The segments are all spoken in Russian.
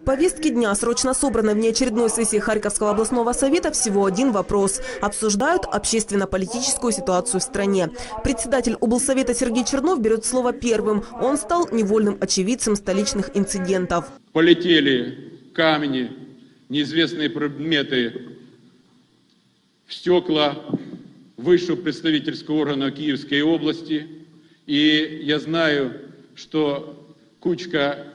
В повестке дня, срочно собранной внеочередной сессии Харьковского областного совета, всего один вопрос. Обсуждают общественно-политическую ситуацию в стране. Председатель облсовета Сергей Чернов берет слово первым. Он стал невольным очевидцем столичных инцидентов. Полетели камни, неизвестные предметы в стекла высшего представительского органа Киевской области. И я знаю, что кучка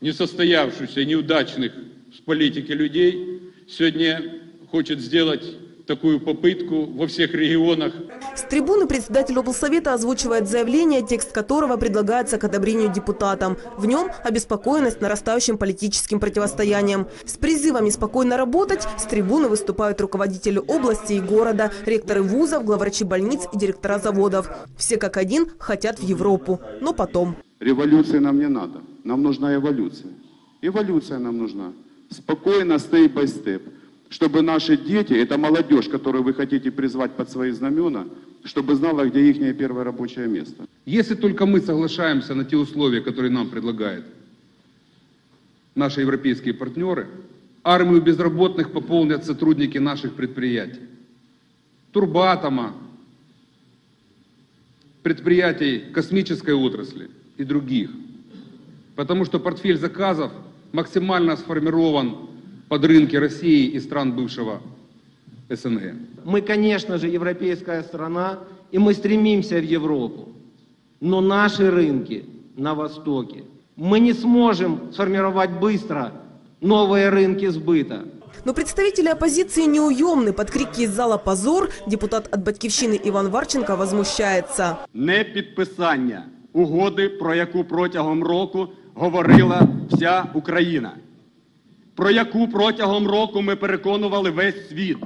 несостоявшихся, неудачных в политике людей сегодня хочет сделать такую попытку во всех регионах. С трибуны председатель облсовета озвучивает заявление, текст которого предлагается к одобрению депутатам. В нем обеспокоенность нарастающим политическим противостоянием. С призывами спокойно работать с трибуны выступают руководители области и города, ректоры вузов, главврачи больниц и директора заводов. Все как один хотят в Европу, но потом. Революции нам не надо. Нам нужна эволюция. Эволюция нам нужна. Спокойно, степ-бай-степ. Чтобы наши дети, это молодежь, которую вы хотите призвать под свои знамена, чтобы знала, где их первое рабочее место. Если только мы соглашаемся на те условия, которые нам предлагают наши европейские партнеры, армию безработных пополнят сотрудники наших предприятий. Турбатома, предприятий космической отрасли и других – потому что портфель заказов максимально сформирован под рынки России и стран бывшего СНГ. Мы, конечно же, европейская страна, и мы стремимся в Европу. Но наши рынки на Востоке. Мы не сможем сформировать быстро новые рынки сбыта. Но представители оппозиции неуемны. Под крики из зала «Позор» депутат от «Батьківщини» Иван Варченко возмущается. Не підписання угоди, про яку протягом року говорила вся Україна, про яку протягом року ми переконували весь світ.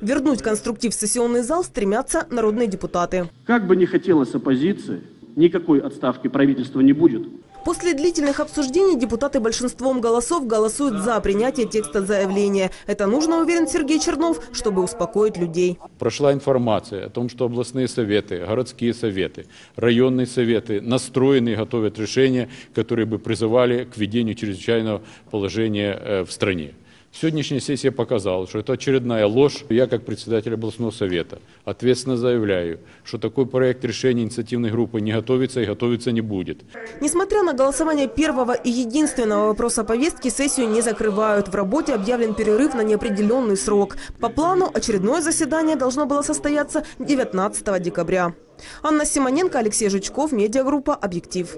Вернуть конструктив в сессионный зал стремятся народные депутаты. Как бы не хотелось оппозиции, никакой отставки правительства не будет. После длительных обсуждений депутаты большинством голосов голосуют за принятие текста заявления. Это нужно, уверен Сергей Чернов, чтобы успокоить людей. Прошла информация о том, что областные советы, городские советы, районные советы настроены и готовят решения, которые бы призывали к введению чрезвычайного положения э, в стране. Сегодняшняя сессия показала, что это очередная ложь. Я, как председатель областного совета, ответственно заявляю, что такой проект решения инициативной группы не готовится и готовиться не будет. Несмотря на голосование первого и единственного вопроса повестки, сессию не закрывают. В работе объявлен перерыв на неопределенный срок. По плану очередное заседание должно было состояться 19 декабря. Анна Симоненко, Алексей Жучков, медиагруппа «Объектив».